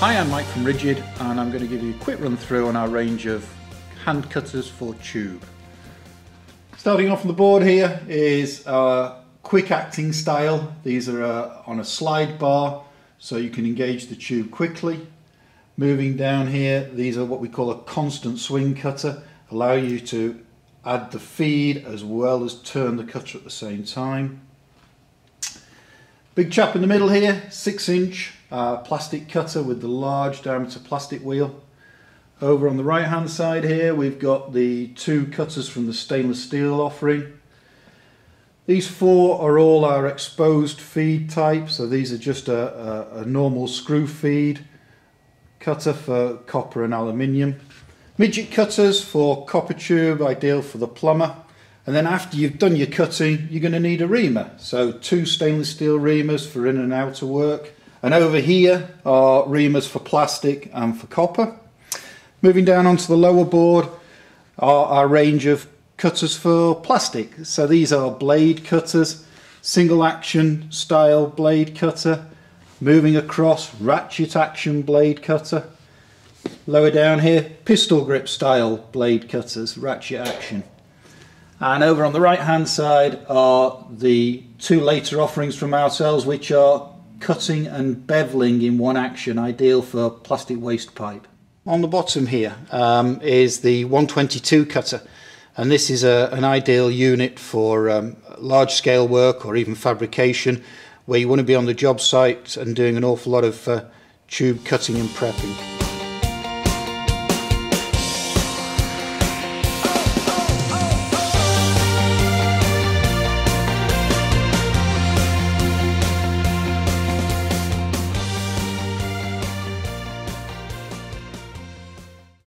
Hi, I'm Mike from RIDGID and I'm going to give you a quick run through on our range of hand cutters for tube. Starting off on the board here is our quick acting style. These are uh, on a slide bar so you can engage the tube quickly. Moving down here, these are what we call a constant swing cutter, allow you to add the feed as well as turn the cutter at the same time. Big chap in the middle here, six inch uh, plastic cutter with the large diameter plastic wheel. Over on the right hand side here we've got the two cutters from the stainless steel offering. These four are all our exposed feed type, so these are just a, a, a normal screw feed cutter for copper and aluminium. Midget cutters for copper tube, ideal for the plumber. And then after you've done your cutting, you're going to need a reamer. So two stainless steel reamers for in and outer work. And over here are reamers for plastic and for copper. Moving down onto the lower board are our range of cutters for plastic. So these are blade cutters, single action style blade cutter, moving across ratchet action blade cutter. Lower down here, pistol grip style blade cutters, ratchet action. And over on the right hand side are the two later offerings from ourselves which are cutting and beveling in one action, ideal for plastic waste pipe. On the bottom here um, is the 122 cutter and this is a, an ideal unit for um, large scale work or even fabrication where you want to be on the job site and doing an awful lot of uh, tube cutting and prepping.